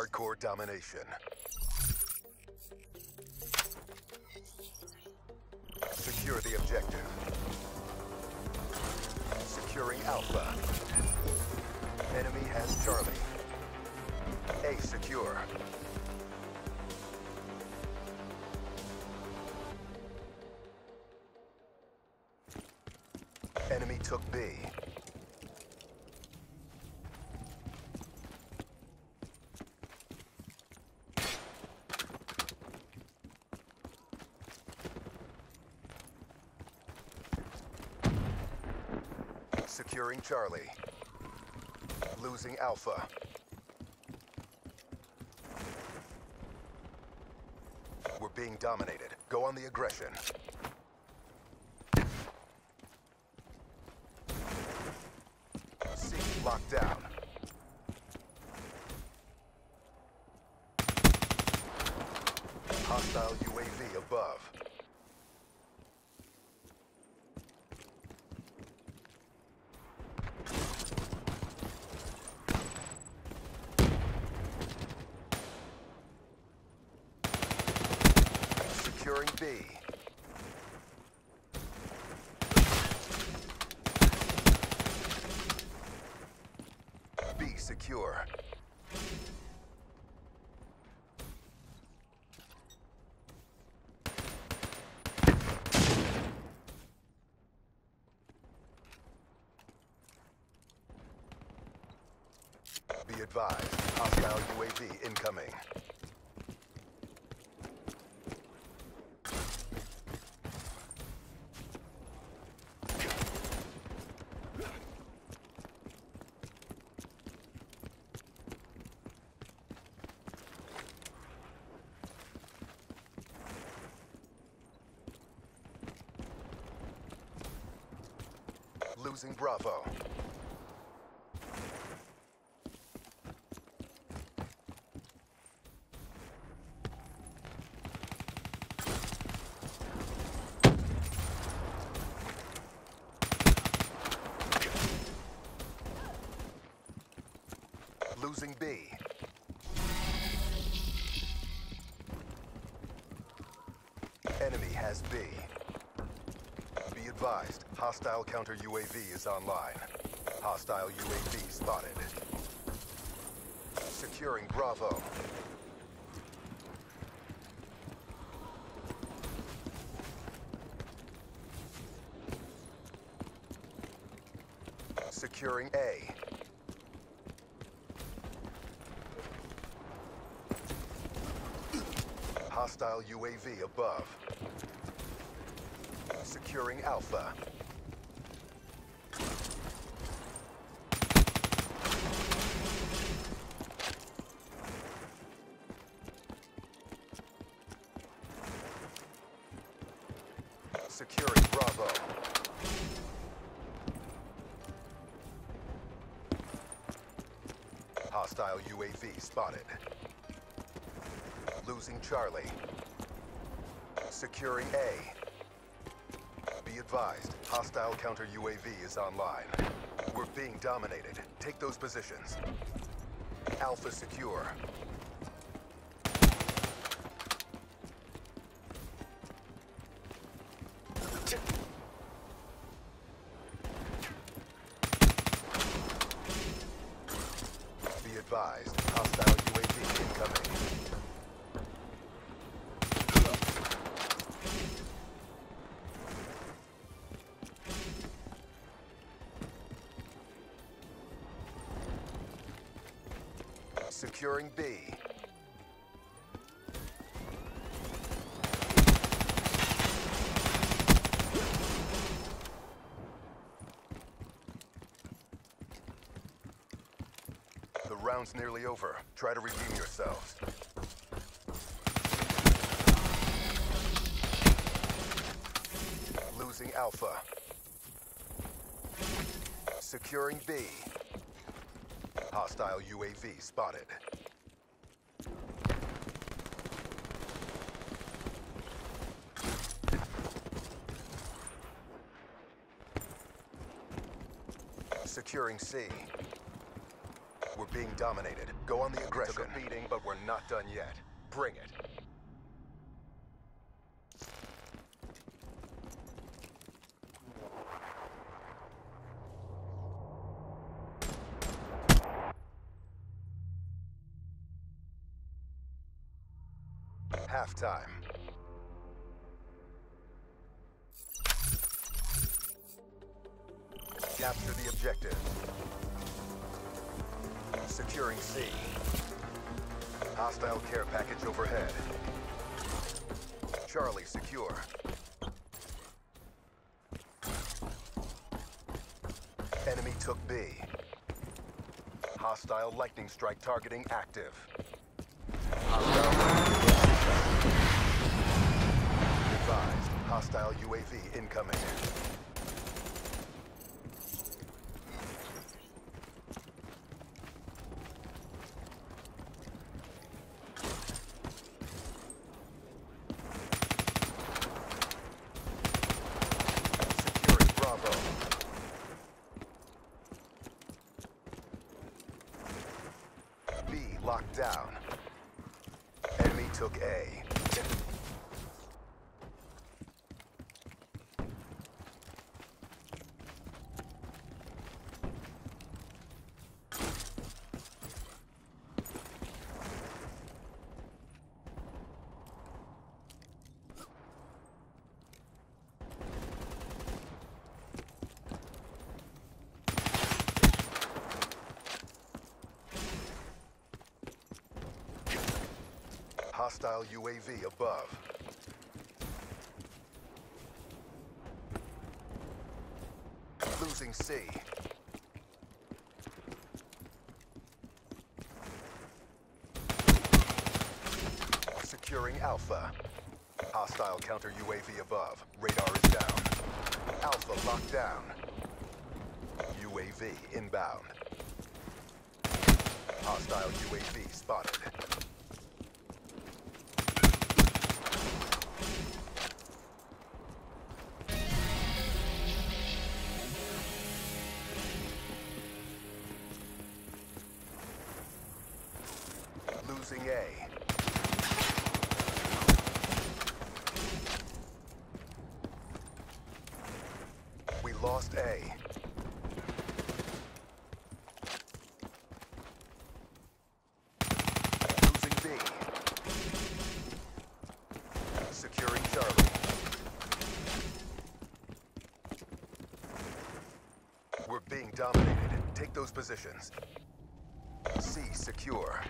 Hardcore domination. Secure the objective. Securing Alpha. Enemy has Charlie. A secure. Enemy took B. Securing Charlie. Losing Alpha. We're being dominated. Go on the aggression. C locked down. Hostile UAV above. Securing B. B secure. Be advised, hostile UAV incoming. Losing Bravo. Losing B. Enemy has B. Advised, hostile counter UAV is online. Hostile UAV spotted. Securing Bravo. Securing A. Hostile UAV above. Securing Alpha. Securing Bravo. Hostile UAV spotted. Losing Charlie. Securing A. Advised, hostile counter UAV is online. We're being dominated. Take those positions. Alpha secure. Be advised, hostile UAV incoming. Securing B. The round's nearly over. Try to redeem yourselves. Losing Alpha. Securing B. Hostile UAV spotted. Securing C. We're being dominated. Go on the aggression. Took a beating, but we're not done yet. Bring it. Capture the objective. Securing C. Hostile care package overhead. Charlie secure. Enemy took B. Hostile lightning strike targeting active. Advised. Hostile UAV incoming. Securing Bravo. B locked down. Enemy took A. Hostile UAV above. Losing C. Securing Alpha. Hostile counter UAV above. Radar is down. Alpha locked down. UAV inbound. Hostile UAV spotted. Those positions. C secure.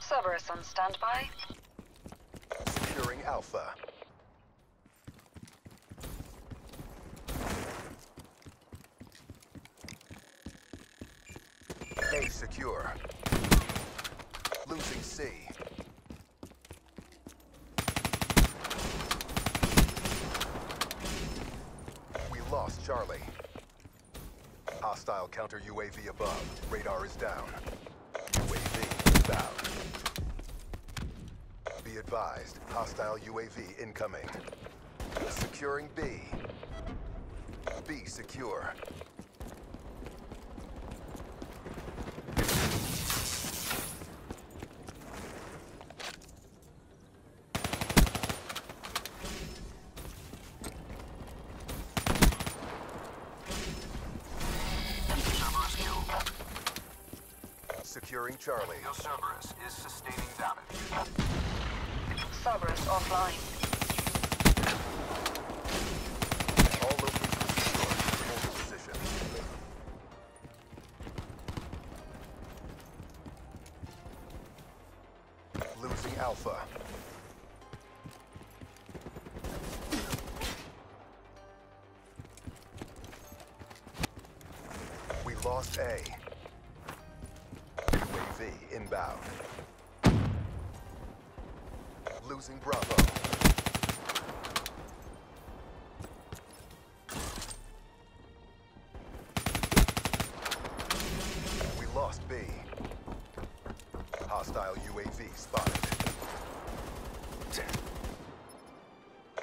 Cerberus on standby. Securing Alpha. A secure. Losing C. We lost Charlie. Hostile counter UAV above. Radar is down. UAV inbound. Be advised, hostile UAV incoming. Securing B. B secure. Securing Charlie. Your Cerberus is sustaining damage. Cerberus offline. All locations secure. Hold position. Losing Alpha. We lost A. UAV inbound. Losing Bravo. We lost B. Hostile UAV spotted.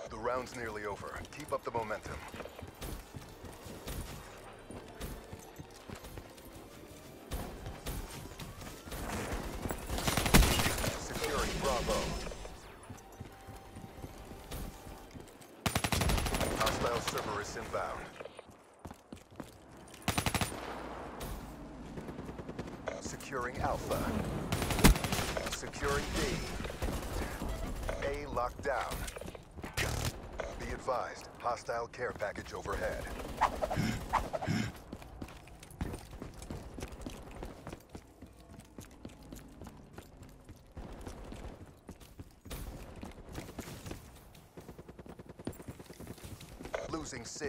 The round's nearly over. Keep up the momentum. Alpha. Securing B. A locked down. Be advised, hostile care package overhead. Losing C.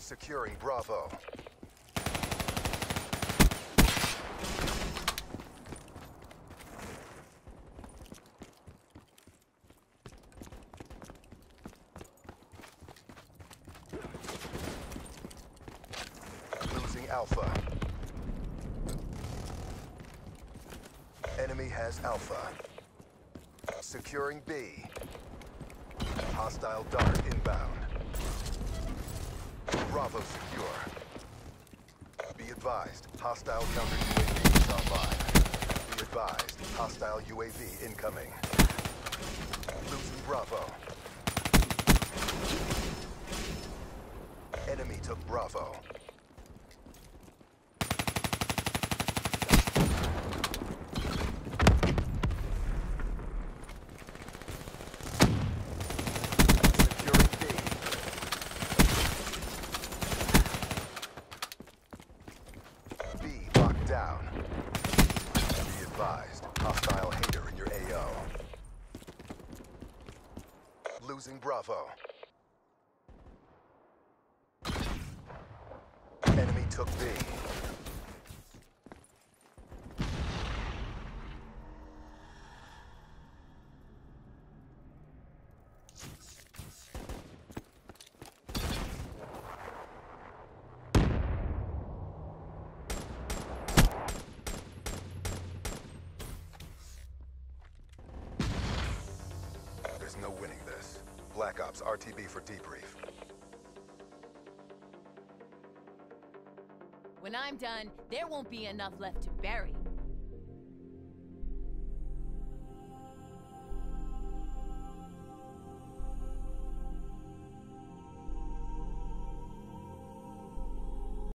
Securing Bravo. Losing Alpha. Enemy has Alpha. Securing B. Hostile dart inbound. Bravo secure. Be advised, hostile counter UAV is online. Be advised, hostile UAV incoming. Losing Bravo. Enemy took Bravo. Securing B. B locked down. Be advised, hostile H.A.T.R. in your AO. Losing Bravo. Enemy took B. Black Ops RTB for debrief. When I'm done, there won't be enough left to bury.